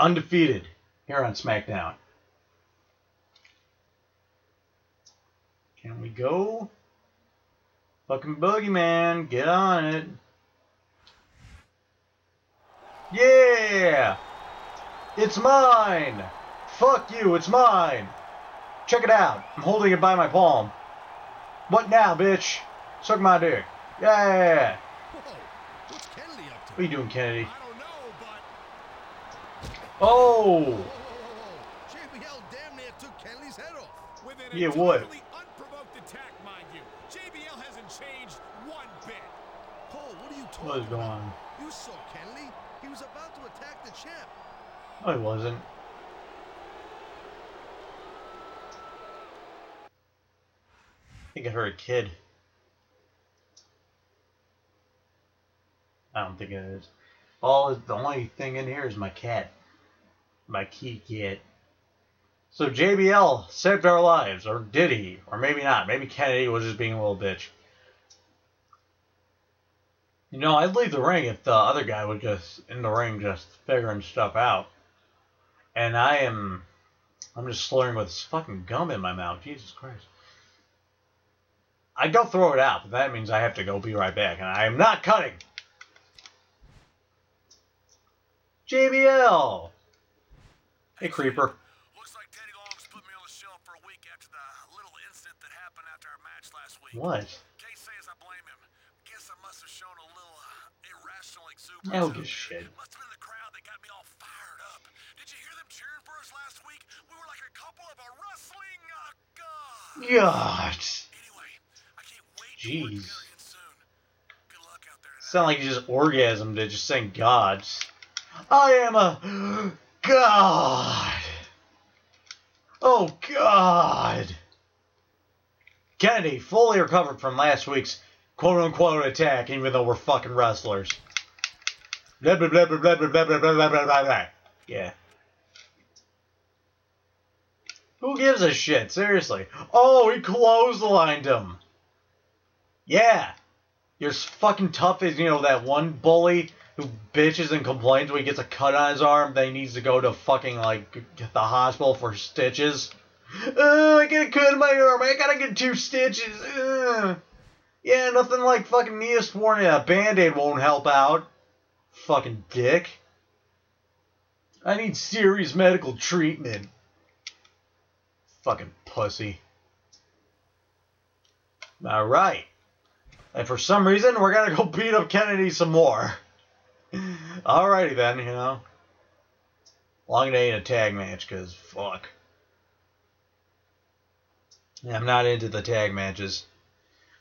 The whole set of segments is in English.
undefeated here on SmackDown. Can we go? Fucking Boogeyman, get on it. Yeah! It's mine! Fuck you, it's mine! Check it out. I'm holding it by my palm. What now, bitch? Suck my dick. Yeah! Whoa, what's Kennedy up to? What are you doing, Kennedy? I don't know, but Oh! JBL damn near took Kennedy's head off. With an Yeah, what? unprovoked attack, mind you. JBL hasn't changed one bit. Cole, what are you talking What is going about? on? You saw Kennedy. He was about to attack the champ. He wasn't. I think I heard a kid. I don't think it is. All the only thing in here is my cat. My key cat. So JBL saved our lives, or did he? Or maybe not. Maybe Kennedy was just being a little bitch. You know, I'd leave the ring if the other guy was just in the ring just figuring stuff out. And I am I'm just slurring with this fucking gum in my mouth. Jesus Christ. I go throw it out, but that means I have to go be right back, and I am not cutting. JBL. Hey, creeper. Looks like Teddy Long's put me on the shelf for a week after the little incident that happened after our match last week. What? Can't say as I blame him. Guess I must have shown a little uh, irrational exuberance. don't shit. Must have been the crowd that got me all fired up. Did you hear them cheering for us last week? We were like a couple of a wrestling god. God. Anyway, I can't wait to work Jeez. together again soon. Good luck out there tonight. Sound like you just orgasmed at just saying gods. I am a god. Oh God. Kennedy fully recovered from last week's quote unquote attack, even though we're fucking wrestlers. Blah blah blah blah blah blah blah blah blah blah blah blah. Yeah. Who gives a shit? Seriously. Oh, he clotheslined him. Yeah. You're fucking tough as, you know, that one bully who bitches and complains when he gets a cut on his arm, then he needs to go to fucking, like, get the hospital for stitches. Oh, I get a cut on my arm. I gotta get two stitches. Yeah, nothing like fucking Neosporin a band-aid won't help out. Fucking dick. I need serious medical treatment. Fucking pussy. Alright. And for some reason, we're gonna go beat up Kennedy some more. Alrighty then, you know. Long it ain't a tag match, cause fuck. I'm not into the tag matches.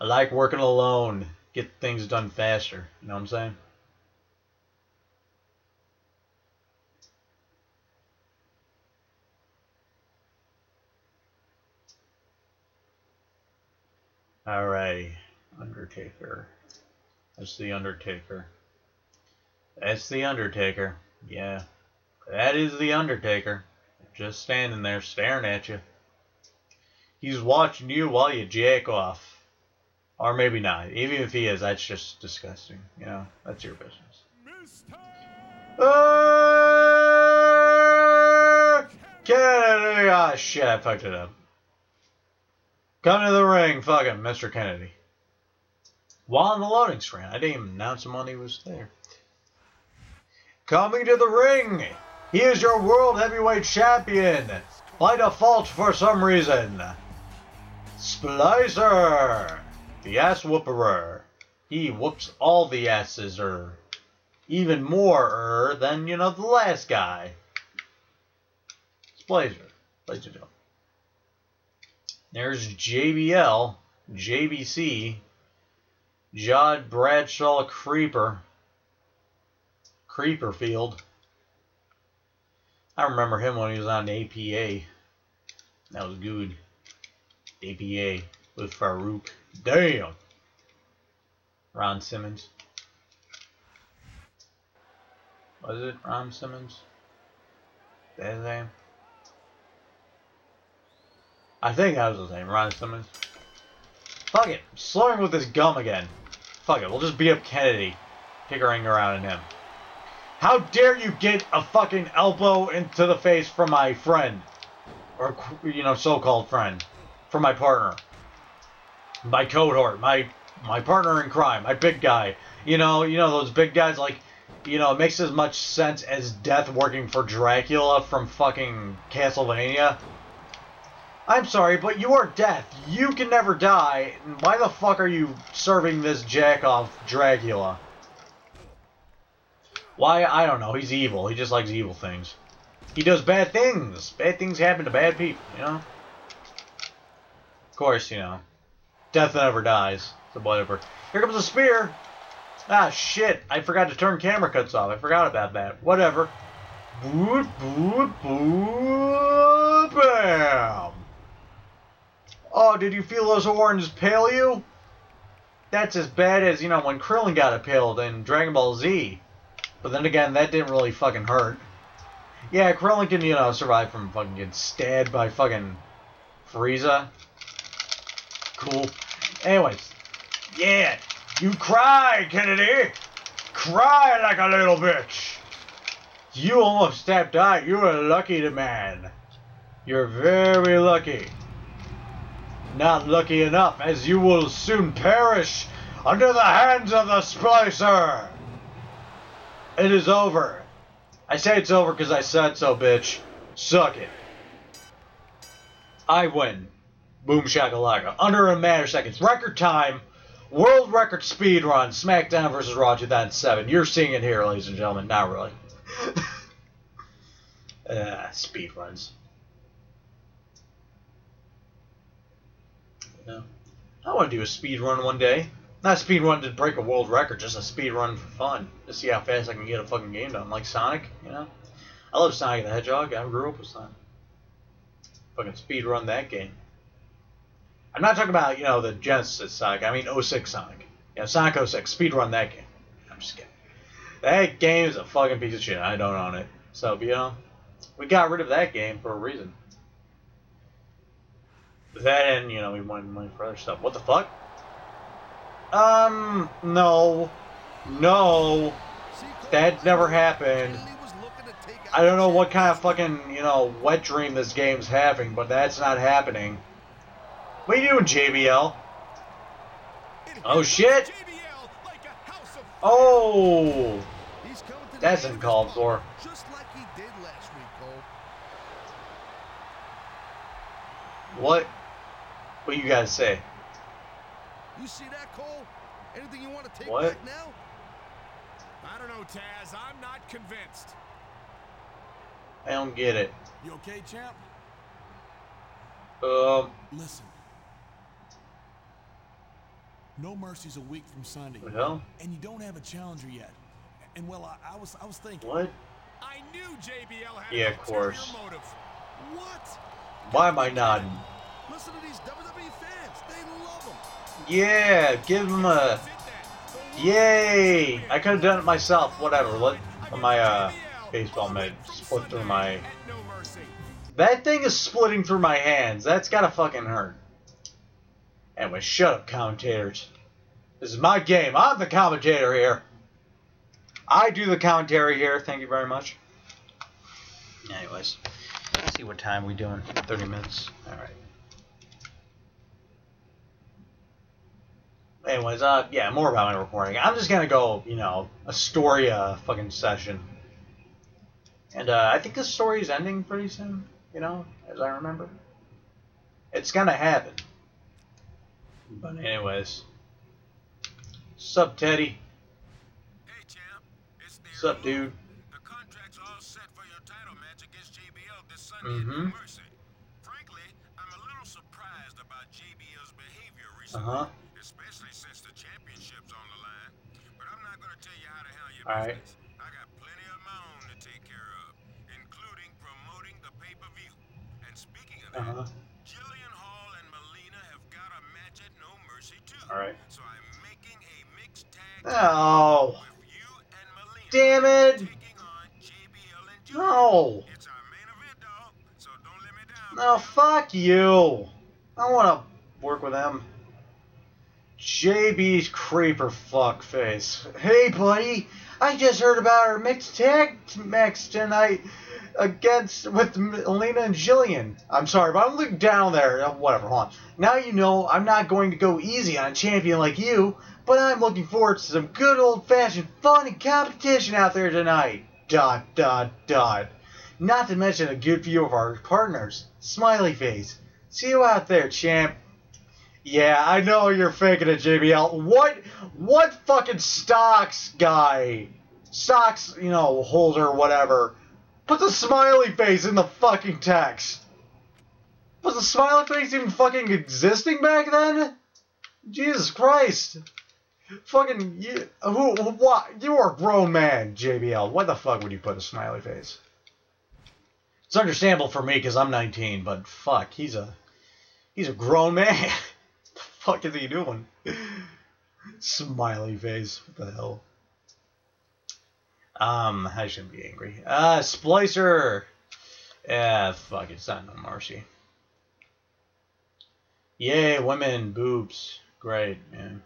I like working alone. Get things done faster. You know what I'm saying? Alrighty. Undertaker. That's the Undertaker. That's the Undertaker. Yeah. That is the Undertaker. Just standing there staring at you. He's watching you while you jack off. Or maybe not. Even if he is, that's just disgusting. You know, that's your business. Uh, Kennedy! Ah, shit, I fucked it up. Come to the ring, fucking Mr. Kennedy. While on the loading screen, I didn't even announce him when he was there. Coming to the ring, he is your World Heavyweight Champion. By default for some reason. Splicer, the ass whooperer. He whoops all the asses, er. Even more, er, than, you know, the last guy. Splicer, and gentlemen. There's JBL, JBC, John Bradshaw Creeper, Creeperfield. I remember him when he was on APA. That was good. APA with Faarooq. Damn. Ron Simmons. Was it Ron Simmons? That his name? I think that was his name, Ron Simmons. Fuck it. Slurring with this gum again. Fuck it. We'll just beat up Kennedy. Pickering around in him. How dare you get a fucking elbow into the face from my friend? Or, you know, so-called friend. From my partner. My cohort. My my partner in crime. My big guy. You know, you know those big guys like you know, it makes as much sense as Death working for Dracula from fucking Castlevania. I'm sorry, but you are Death. You can never die. Why the fuck are you serving this jack-off Dracula? Why? I don't know. He's evil. He just likes evil things. He does bad things. Bad things happen to bad people, you know? Of course, you know. Death never dies. So whatever. Here comes a spear. Ah, shit. I forgot to turn camera cuts off. I forgot about that. Whatever. Boop, boop, boop, bam. Oh, did you feel those horns pale you? That's as bad as, you know, when Krillin got impaled in Dragon Ball Z. But then again, that didn't really fucking hurt. Yeah, Krillin can, you know, survive from fucking getting stabbed by fucking Frieza. Cool. Anyways. Yeah. You cry, Kennedy! Cry like a little bitch! You almost stepped out. You were lucky to man. You're very lucky. Not lucky enough, as you will soon perish under the hands of the Splicer. It is over. I say it's over because I said so, bitch. Suck it. I win. Boom shakalaka. Under a matter of seconds. Record time. World record speed run. SmackDown versus Raw 2007. You're seeing it here, ladies and gentlemen. Not really. uh, speed runs. No. I want to do a speed run one day. Not speed run to break a world record, just a speed run for fun. To see how fast I can get a fucking game done. Like Sonic, you know? I love Sonic the Hedgehog. I grew up with Sonic. Fucking speed run that game. I'm not talking about, you know, the Genesis Sonic. I mean 06 Sonic. Yeah, Sonic 06. Speed run that game. I'm just kidding. That game is a fucking piece of shit. I don't own it. So, you know, we got rid of that game for a reason. That and, you know, we wanted money for other stuff. What the fuck? Um, no. No. That never happened. I don't know what kind of fucking, you know, wet dream this game's having, but that's not happening. What are you doing, JBL? Oh, shit. Oh. That's uncalled for. What? What you guys say? You see that, Cole? Anything you want to take What? back now? I don't know, Taz. I'm not convinced. I don't get it. You okay, champ? Um, Listen. No Mercy's a week from Sunday. what the hell? And you don't have a challenger yet. And well, I, I was I was thinking. What? I knew JBL had Yeah, an of course. ulterior motive. What? Why am I nodding? Listen to these WWE fans. They love him. Yeah, give him a yay! I could have done it myself. Whatever. Let my uh baseball mitt split through my. That thing is splitting through my hands. That's gotta fucking hurt. Anyway, shut up, commentators. This is my game. I'm the commentator here. I do the commentary here. Thank you very much. Anyways, let's see what time we doing. 30 minutes. All right. Anyways, uh, yeah, more about my recording. I'm just gonna go, you know, Astoria fucking session. And uh, I think this story is ending pretty soon, you know, as I remember. It's gonna happen. But anyways. Sup, Teddy? Hey, champ. It's Sup, dude? The contract's all set for your title match against JBL this Sunday at Mhm. No Mercy. Frankly, I'm a little surprised about JBL's behavior recently, Uh-huh. All right. business. I got plenty of my own to take care of, including promoting the pay-per-view. And speaking of that, Uh-huh. Jillian Hall and Melina have got a match at No Mercy too. All right. So I'm making a mixed tag Oh, with you and Melina damn it! taking on JBL and No! It's our main event, dog. So don't let me down. No, fuck you! I don't want to work with them. JB's creeper fuckface. Hey, buddy, I just heard about our mixed tag match tonight against with Elena and Jillian. I'm sorry, but I'm looking down there. Uh, Whatever, hold on. Now you know I'm not going to go easy on a champion like you, but I'm looking forward to some good old fashioned fun and competition out there tonight. Dot dot dot. Not to mention a good view of our partners. Smiley face. See you out there, champ. Yeah, I know you're faking it, JBL. What what fucking stocks guy, stocks, you know, holder, whatever, puts a smiley face in the fucking text? Was the smiley face even fucking existing back then? Jesus Christ. Fucking you who what you are a grown man, JBL. Why the fuck would you put a smiley face? It's understandable for me because I'm 19, but fuck, he's a he's a grown man. the fuck is he doing? Smiley face. What the hell? Um, I shouldn't be angry. Uh, Splicer. Yeah, fuck, it's not no mercy. Yay, women, boobs. Great, man.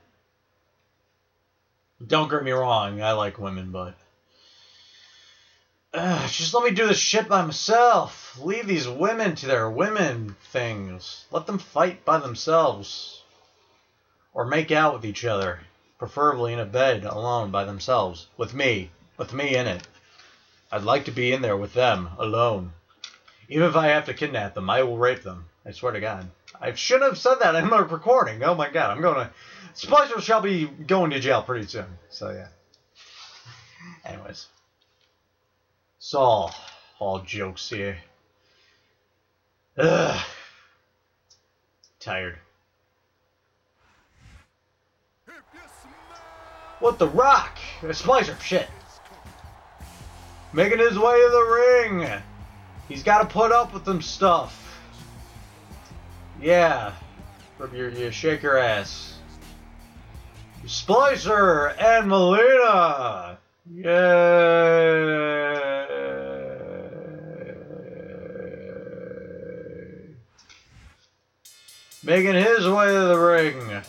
Don't get me wrong, I like women, but. Ugh, just let me do this shit by myself. Leave these women to their women things. Let them fight by themselves. Or make out with each other. Preferably in a bed, alone, by themselves. With me. With me in it. I'd like to be in there with them, alone. Even if I have to kidnap them, I will rape them. I swear to God. I shouldn't have said that in the recording. Oh my God, I'm going to. Splicer shall be going to jail pretty soon. So yeah. Anyways. It's all, all jokes here. Ugh. Tired. If you smell What the rock? A Splicer, shit. Making his way to the ring. He's got to put up with them stuff. Yeah. From your, you shake your ass. Splicer and Melina. Yay. Making his way to the ring.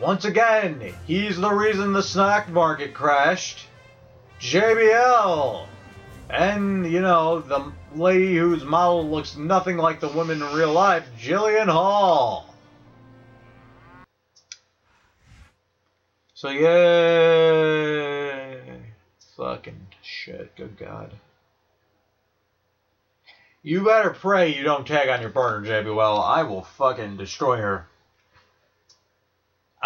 Once again, he's the reason the stock market crashed. JBL. And, you know, the lady whose model looks nothing like the woman in real life, Jillian Hall. So, yay. Fucking shit, good God. You better pray you don't tag on your partner, JBL. I will fucking destroy her.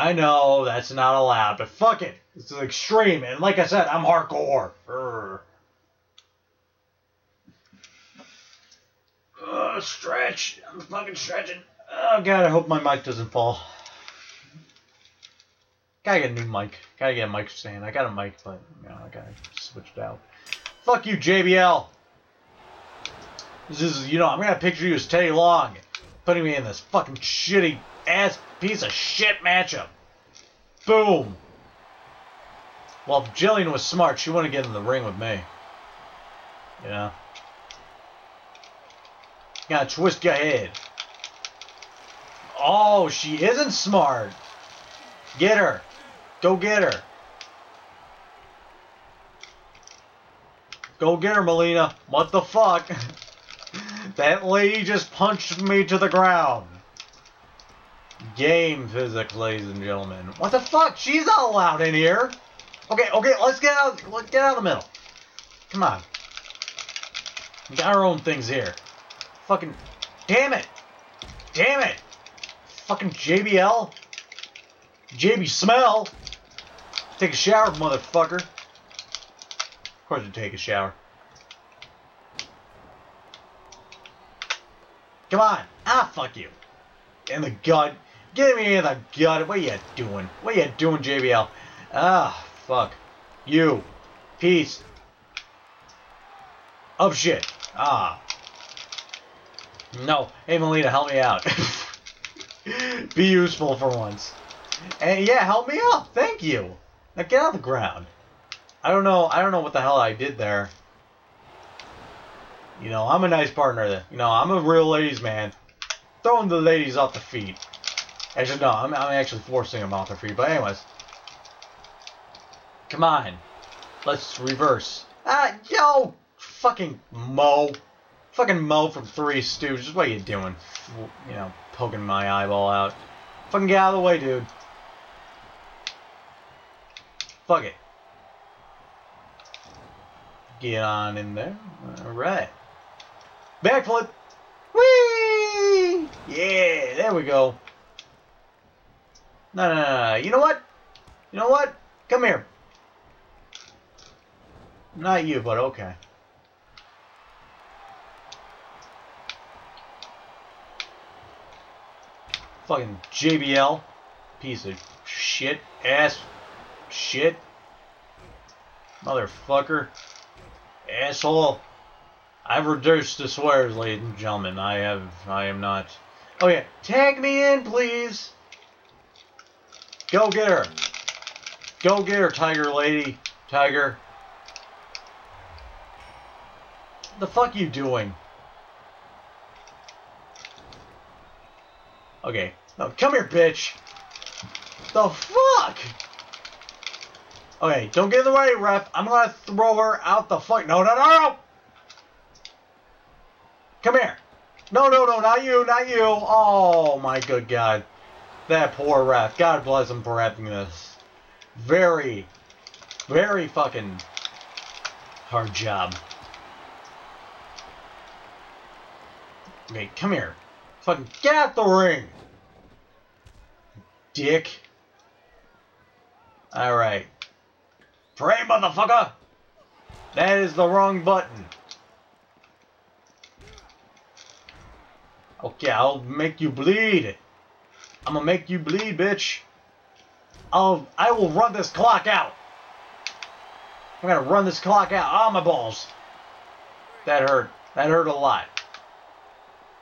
I know that's not allowed, but fuck it. This is extreme, and like I said, I'm hardcore. Urgh. Uh, stretch. I'm fucking stretching. Oh god, I hope my mic doesn't fall. Gotta get a new mic. Gotta get a mic stand. I got a mic, but you know, I gotta switch it out. Fuck you, JBL. This is, you know, I'm gonna picture you as Teddy Long, putting me in this fucking shitty ass piece of shit matchup. Boom. Well, if Jillian was smart, she wouldn't get in the ring with me. Yeah. Gotta twist your head. Oh, she isn't smart. Get her. Go get her. Go get her, Melina. What the fuck? that lady just punched me to the ground. Game physics, ladies and gentlemen. What the fuck? She's not allowed in here. Okay, okay, let's get out. Let's get out of the middle. Come on. We got our own things here. Fucking, damn it, damn it. Fucking JBL. JB Smell. Take a shower, motherfucker. Of course you take a shower. Come on. Ah, fuck you. In the gut. Get me the gut. What are you doing? What are you doing, JBL? Ah, fuck. You. Peace. Of shit. Ah. No. Hey, Melina, help me out. Be useful for once. And yeah, help me out. Thank you. Now get out of the ground. I don't know. I don't know what the hell I did there. You know, I'm a nice partner. You know, I'm a real ladies man. Throwing the ladies off the feet. Actually, no, I'm, I'm actually forcing them off their feet. But anyways. Come on. Let's reverse. Ah, yo! Fucking Moe. Fucking Moe from Three Stooges. What are you doing? You know, poking my eyeball out. Fucking get out of the way, dude. Fuck it. Get on in there. Alright. Backflip. Whee! Yeah, there we go. No, no, no, no. You know what? You know what? Come here. Not you, but okay. Fucking JBL. Piece of shit. Ass. Shit. Motherfucker. Asshole. I've reduced the swears, ladies and gentlemen. I have. I am not. Oh yeah. Tag me in, please. Go get her. Go get her, tiger lady. Tiger. The fuck you doing? Okay. No, come here, bitch. The fuck? Okay, don't get in the way, ref. I'm gonna throw her out the fuck. No, no, no, no. Come here. No, no, no, not you, not you. Oh my good God. That poor ref. God bless him for having this. Very, very fucking hard job. Okay, come here. Fucking get out the ring. Dick. Alright. Pray, motherfucker! That is the wrong button. Okay, I'll make you bleed. I'm gonna make you bleed, bitch. I'll, I will run this clock out. I'm gonna run this clock out. Oh, my balls. That hurt. That hurt a lot.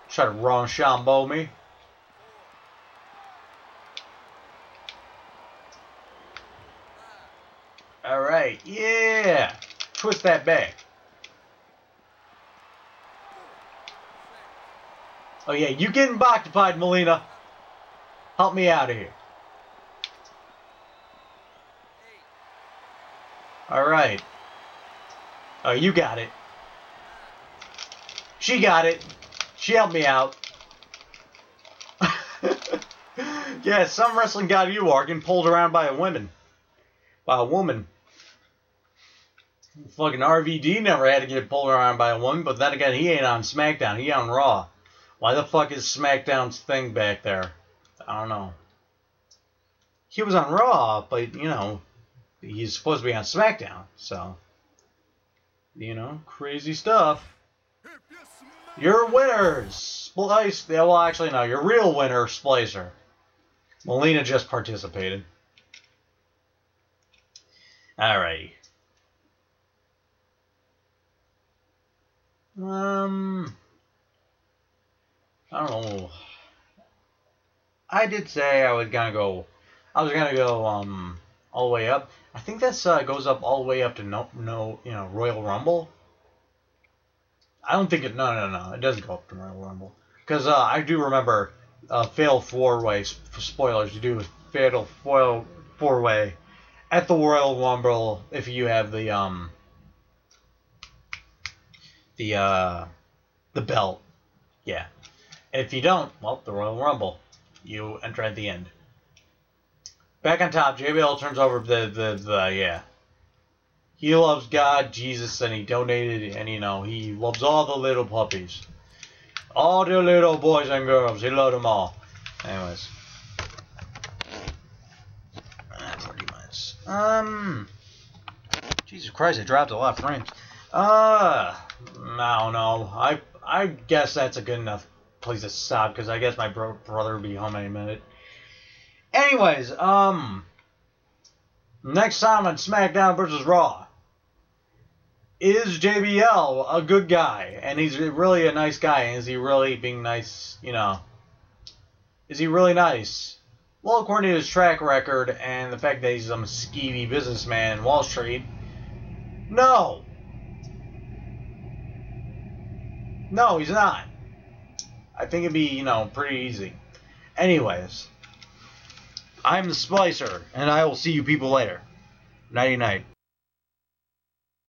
Try to Rochambeau me. Alright, yeah. Twist that back. Oh yeah, you getting occupied, Melina. Help me out of here. Alright. Oh, you got it. She got it. She helped me out. yeah, some wrestling guy you are getting pulled around by a woman. By a woman. Fucking RVD never had to get pulled around by a woman, but then again, he ain't on SmackDown. He on Raw. Why the fuck is SmackDown's thing back there? I don't know. He was on Raw, but, you know, he's supposed to be on SmackDown, so. You know, crazy stuff. Your winners! Splice. Yeah, well, actually, no. Your real winner, Splicer. Melina just participated. Alrighty. Um. I don't know. I did say I was gonna go. I was gonna go um all the way up. I think this uh, goes up all the way up to no no you know Royal Rumble. I don't think it. No, no, no. It doesn't go up to Royal Rumble because uh, I do remember uh, Fatal Four Way. Spoilers. You do Fatal Foil Four Way at the Royal Rumble if you have the um the uh the belt. Yeah. If you don't, well, the Royal Rumble. You enter at the end. Back on top, JBL turns over the the, the yeah. He loves God, Jesus, and he donated, and you know, he loves all the little puppies. All the little boys and girls, he loves them all. Anyways. Um. Jesus Christ, I dropped a lot of frames. Uh, I don't know. I I guess that's a good enough place to stop because I guess my bro- brother will be home any minute. Anyways, um, next time on SmackDown versus Raw, is JBL a good guy? And he's really a nice guy. And is he really being nice? You know, is he really nice? Well, according to his track record and the fact that he's some skeevy businessman in Wall Street, no. No, he's not. I think it'd be, you know, pretty easy. Anyways, I'm the Splicer, and I will see you people later. Nighty night.